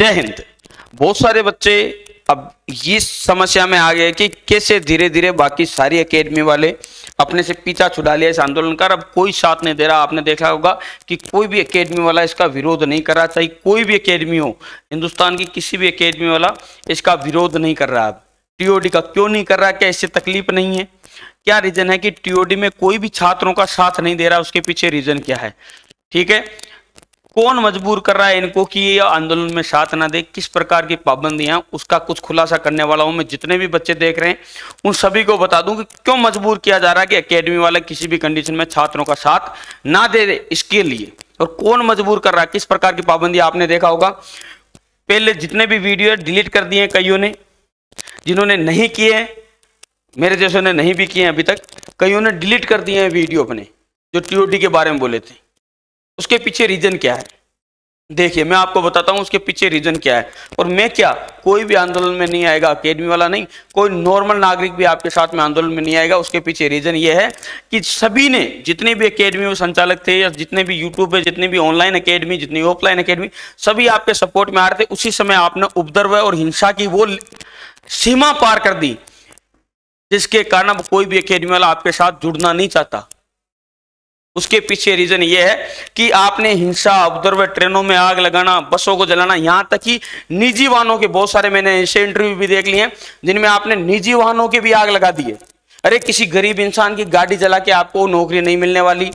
जय हिंद। बहुत सारे बच्चे अब इस समस्या में आ गए कि कैसे धीरे धीरे बाकी सारी एकेडमी वाले अपने से पीछा छुड़ा लिया इस आंदोलन का। अब कोई साथ नहीं दे रहा। आपने देखा होगा कि कोई भी एकेडमी वाला इसका विरोध नहीं कर रहा। चाहे कोई भी एकेडमी हो, हिंदुस्तान की किसी भी एकेडमी वाला इसका विरोध नहीं कर रहा। अब टीओडी का क्यों नहीं कर रहा? क्या इससे तकलीफ़ नहीं है? क्या रीजन है कि टीओडी में कोई भी छात्रों का साथ नहीं दे रहा? उसके पीछे रीजन क्या है? ठीक है? कौन मजबूर कर रहा है इनको कि ये आंदोलन में साथ ना दे? किस प्रकार की पाबंदियाँ? उसका कुछ खुलासा करने वाला हूँ मैं जितने भी बच्चे देख रहे हैं, उन सभी को बता दूँ कि क्यों मजबूर किया जा रहा है कि एकेडमी वाले किसी भी कंडीशन में छात्रों का साथ ना दे दे इसके लिए? और कौन मजबूर कर रहा है? किस प्रकार की पाबंदी आपने देखा होगा? पहले जितने भी वीडियो डिलीट कर दिए कईयों ने, जिन्होंने नहीं किए मेरे जैसे ने नहीं भी किए अभी तक, कईयों ने डिलीट कर दिए हैं वीडियो अपने, जो टीओडी के बारे में बोले थे। उसके पीछे रीजन क्या है? देखिए, मैं आपको बताता हूँ उसके पीछे रीजन क्या है। और मैं क्या, कोई भी आंदोलन में नहीं आएगा अकेडमी वाला नहीं, कोई नॉर्मल नागरिक भी आपके साथ में आंदोलन में नहीं आएगा, उसके पीछे रीजन ये है कि सभी ने, जितने भी अकेडमी में संचालक थे या जितने भी यूट्यूब पे, जितने भी ऑनलाइन अकेडमी जितनी ऑफलाइन अकेडमी सभी आपके सपोर्ट में आ रहे थे, उसी समय आपने उपद्रव और हिंसा की वो सीमा पार कर दी, जिसके कारण कोई भी अकेडमी वाला आपके साथ जुड़ना नहीं चाहता। उसके पीछे रीजन ये है कि आपने हिंसा उपद्रव ट्रेनों में आग लगाना, बसों को जलाना, यहाँ तक कि निजी वाहनों के, बहुत सारे मैंने ऐसे इंटरव्यू भी देख लिए हैं, जिनमें आपने निजी वाहनों के भी आग लगा दिए। अरे, किसी गरीब इंसान की गाड़ी जला के आपको नौकरी नहीं मिलने वाली,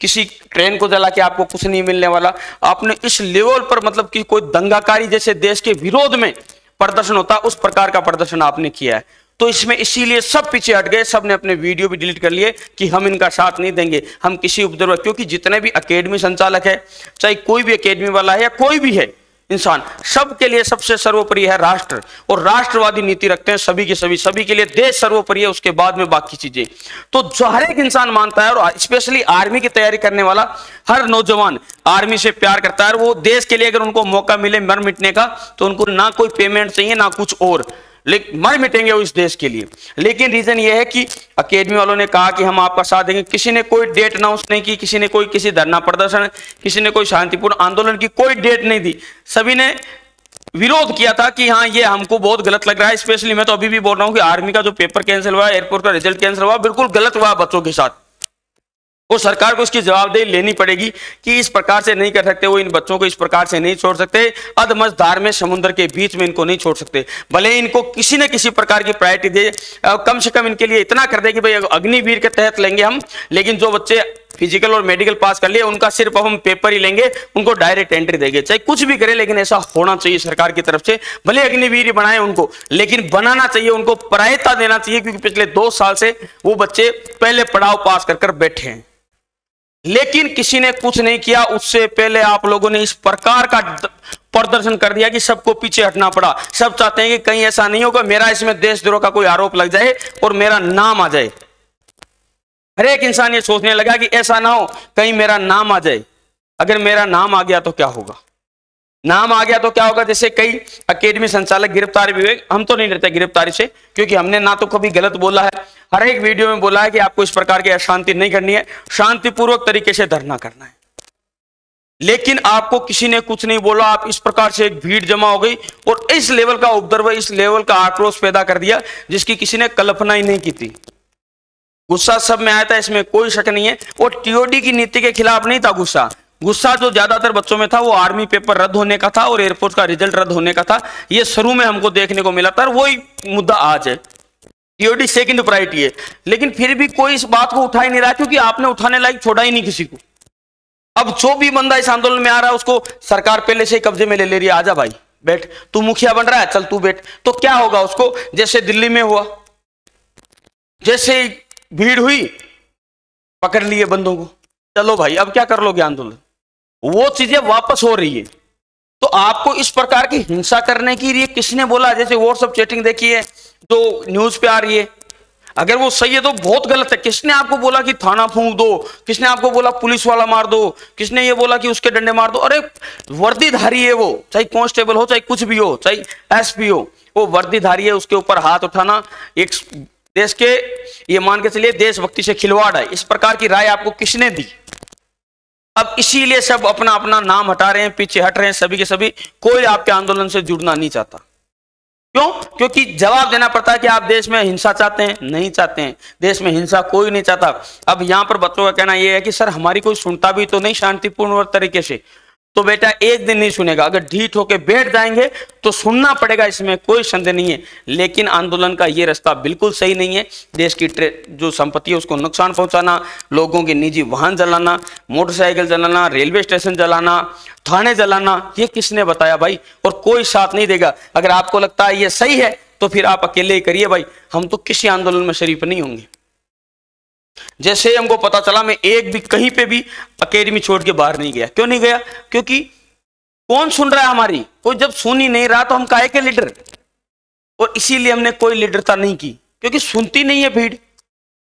किसी ट्रेन को जला के आपको कुछ नहीं मिलने वाला, आपने इस लेवल पर मतलब कि कोई दंगाकारी जैसे देश के विरोध में प्रदर्शन होता, उस प्रकार का प्रदर्शन आपने किया है। तो इसमें इसीलिए सब पीछे हट गए सबने अपने वीडियो भी डिलीट कर लिए कि हम इनका साथ नहीं देंगे, हम किसी उपद्रव क्योंकि जितने भी अकेडमी संचालक है, चाहे कोई भी अकेडमी वाला है या कोई भी है इंसान, सबके लिए सबसे सर्वोपरि है राष्ट्र, और राष्ट्रवादी नीति रखते हैं सभी के सभी सभी के लिए देश सर्वोपरि है, उसके बाद में बाकी चीज़ें। तो जो हर एक इंसान मानता है, और स्पेशली आर्मी की तैयारी करने वाला, हर नौजवान आर्मी से प्यार करता है, और वो देश के लिए अगर उनको मौका मिले मर मिटने का तो उनको ना कोई पेमेंट चाहिए, ना कुछ और। लेकिन मर मिटेंगे इस देश के लिए। लेकिन रीजन ये है कि अकेडमी वालों ने कहा कि हम आपका साथ देंगे। किसी ने कोई डेट अनाउंस नहीं की, किसी ने कोई किसी धरना प्रदर्शन, किसी ने कोई शांतिपूर्ण आंदोलन की कोई डेट नहीं दी। सभी ने विरोध किया था कि हाँ ये हमको बहुत गलत लग रहा है। स्पेशली मैं तो अभी भी बोल रहा हूँ कि आर्मी का जो पेपर कैंसिल हुआ एयरपोर्ट का रिज़ल्ट कैंसिल हुआ, बिल्कुल गलत हुआ बच्चों के साथ। वो सरकार को इसकी जवाबदेही लेनी पड़ेगी कि इस प्रकार से नहीं कर सकते, वो इन बच्चों को इस प्रकार से नहीं छोड़ सकते, अधमझधार में समुद्र के बीच में इनको नहीं छोड़ सकते। भले इनको किसी न किसी प्रकार की प्रायोरिटी दे कम से कम इनके लिए इतना कर दे कि भाई अग्निवीर के तहत लेंगे हम, लेकिन जो बच्चे फ़िज़िकल और मेडिकल पास कर लिए, उनका सिर्फ़ हम पेपर ही लेंगे, उनको डायरेक्ट एंट्री देंगे। चाहे कुछ भी करे, लेकिन ऐसा होना चाहिए सरकार की तरफ़ से, भले अग्निवीर बनाए उनको, लेकिन बनाना चाहिए, उनको प्रायता देना चाहिए, क्योंकि पिछले दो साल से वो बच्चे पहले पड़ाव पास कर कर बैठे हैं। लेकिन किसी ने कुछ नहीं किया, उससे पहले आप लोगों ने इस प्रकार का प्रदर्शन कर दिया कि सबको पीछे हटना पड़ा। सब चाहते हैं कि कहीं ऐसा नहीं होगा, मेरा इसमें देशद्रोह का कोई आरोप लग जाए और मेरा नाम आ जाए। हर एक इंसान ये सोचने लगा कि ऐसा ना हो, कहीं मेरा नाम आ जाए। अगर मेरा नाम आ गया तो क्या होगा? नाम आ गया तो क्या होगा? जैसे कई अकेडमी संचालक गिरफ़्तार हुए। हम तो नहीं रहते गिरफ्तारी से, क्योंकि हमने ना तो कभी गलत बोला है। हर एक वीडियो में बोला है कि आपको इस प्रकार की अशांति नहीं करनी है। शांतिपूर्वक तरीके से धरना करना है। लेकिन आपको किसी ने कुछ नहीं बोला, आप इस प्रकार से एक भीड़ जमा हो गई और इस लेवल का उपद्रव इस लेवल का आक्रोश पैदा कर दिया, जिसकी किसी ने कल्पना ही नहीं की थी। गुस्सा सब में आया था, इसमें कोई शक नहीं है। और टीओडी की नीति के खिलाफ नहीं था गुस्सा। गुस्सा जो ज़्यादातर बच्चों में था, वो आर्मी पेपर रद्द होने का था और एयरफोर्स का रिज़ल्ट रद्द होने का था। ये शुरू में हमको देखने को मिला था वही मुद्दा आज है। टीओडी सेकंड प्रायोरिटी है। लेकिन फिर भी कोई इस बात को उठा ही नहीं रहा, क्योंकि आपने उठाने लायक छोड़ा ही नहीं किसी को। अब जो भी बंदा इस आंदोलन में आ रहा है, उसको सरकार पहले से कब्जे में ले ले रही है। आजा भाई, बैठ। तू मुखिया बन रहा है, चल तू बैठ। तो क्या होगा उसको? जैसे दिल्ली में हुआ, जैसे भीड़ हुई, पकड़ लिए बंदों को। चलो भाई, अब क्या कर लोगे आंदोलन? वो चीज़ें वापस हो रही है। तो आपको इस प्रकार की हिंसा करने की लिए किसने बोला? जैसे व्हाट्सअप चैटिंग देखी है, जो न्यूज़ पे आ रही है। अगर वो सही है तो बहुत गलत है। किसने आपको बोला कि थाना फूंक दो? किसने आपको बोला पुलिस वाला मार दो? किसने ये बोला कि उसके डंडे मार दो? अरे, वर्दीधारी है वो। चाहे कांस्टेबल हो, चाहे कुछ भी हो, चाहे एसपी हो, वो वर्दीधारी है, उसके ऊपर हाथ उठाना। एक देश के, ये मान के चलिए, देशभक्ति से खिलवाड़ है। इस प्रकार की राय आपको किसने दी? अब इसीलिए सब अपना अपना नाम हटा रहे हैं, पीछे हट रहे हैं सभी के सभी। कोई आपके आंदोलन से जुड़ना नहीं चाहता। क्यों? क्योंकि जवाब देना पड़ता है कि आप देश में हिंसा चाहते हैं, नहीं चाहते हैं। देश में हिंसा कोई नहीं चाहता। अब यहाँ पर बच्चों का कहना यह है कि, सर, हमारी कोई सुनता भी तो नहीं शांतिपूर्ण तरीके से। तो बेटा एक दिन नहीं सुनेगा। अगर ढीठ होकर बैठ जाएँगे तो सुनना पड़ेगा, इसमें कोई संदेह नहीं है। लेकिन आंदोलन का ये रास्ता बिल्कुल सही नहीं है। देश की जो संपत्ति है, उसको नुकसान पहुंचाना, लोगों के निजी वाहन जलाना, मोटरसाइकिल जलाना, रेलवे स्टेशन जलाना, थाने जलाना, ये किसने बताया भाई? और कोई साथ नहीं देगा। अगर आपको लगता है ये सही है तो फिर आप अकेले ही करिए भाई। हम तो किसी आंदोलन में शरीफ नहीं होंगे। जैसे हमको पता चला, मैं एक भी कहीं पे भी अकेडमी छोड़ के बाहर नहीं गया। क्यों नहीं गया? क्योंकि कौन सुन रहा है हमारी? कोई जब सुन ही नहीं रहा तो हम काहे के लीडर? और इसीलिए हमने कोई लीडरता नहीं की। क्योंकि सुनती नहीं है भीड़।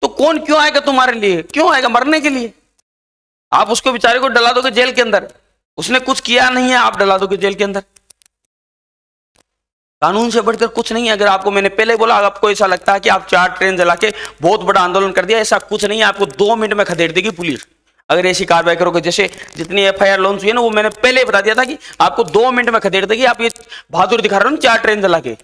तो कौन क्यों आएगा तुम्हारे लिए? क्यों आएगा मरने के लिए? आप उसको बेचारे को डला दोगे जेल के अंदर। उसने कुछ किया नहीं है, आप डला दोगे जेल के अंदर। कानून से बढ़कर कुछ नहीं है। अगर आपको मैंने पहले बोला आपको ऐसा लगता है कि आप चार ट्रेन जला के बहुत बड़ा आंदोलन कर दिया, ऐसा कुछ नहीं है। आपको दो मिनट में खदेड़ देगी पुलिस। अगर ऐसी कार्रवाई करोगे, जैसे जितनी एफ़ आई लॉन्च हुई है ना, वो मैंने पहले बता दिया था कि आपको दो मिनट में खदेड़ देगी। आप ये बहादुर दिखा रहे हो चार ट्रेन जला के।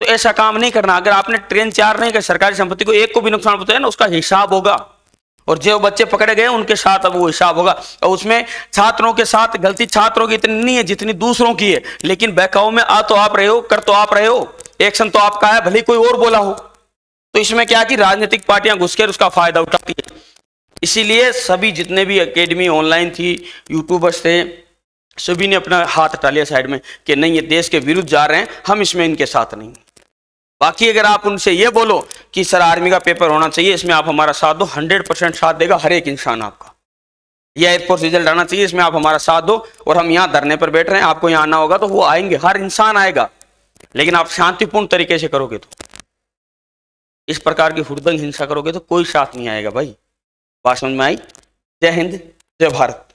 तो ऐसा काम नहीं करना। अगर आपने ट्रेन चार नहीं कर, सरकारी संपत्ति को एक को भी नुकसान पहुँचाया ना, उसका हिसाब होगा। और जो बच्चे पकड़े गए, उनके साथ अब वो हिसाब होगा। और उसमें छात्रों के साथ, गलती छात्रों की इतनी नहीं है जितनी दूसरों की है। लेकिन बहकाओ में आ तो आप रहे हो, कर तो आप रहे हो। एक्शन तो आपका है, भले कोई और बोला हो। तो इसमें क्या कि राजनीतिक पार्टियाँ घुसकर उसका फ़ायदा उठाती है। इसीलिए सभी जितने भी अकेडमी ऑनलाइन थी यूट्यूबर्स थे, सभी ने अपना हाथ हटा लिया साइड में कि नहीं, ये देश के विरुद्ध जा रहे हैं, हम इसमें इनके साथ नहीं बाकी अगर आप उनसे ये बोलो कि सर, आर्मी का पेपर होना चाहिए, इसमें आप हमारा साथ दो, हंड्रेड परसेंट साथ देगा हर एक इंसान आपका। यह एयरफोर्स रिज़ल्ट आना चाहिए, इसमें आप हमारा साथ दो और हम यहाँ धरने पर बैठ रहे हैं, आपको यहाँ आना होगा तो वो आएँगे, हर इंसान आएगा। लेकिन आप शांतिपूर्ण तरीके से करोगे तो। इस प्रकार की हुदंग हिंसा करोगे तो कोई साथ नहीं आएगा भाई। बात समझ में आई? जय हिंद, जय भारत।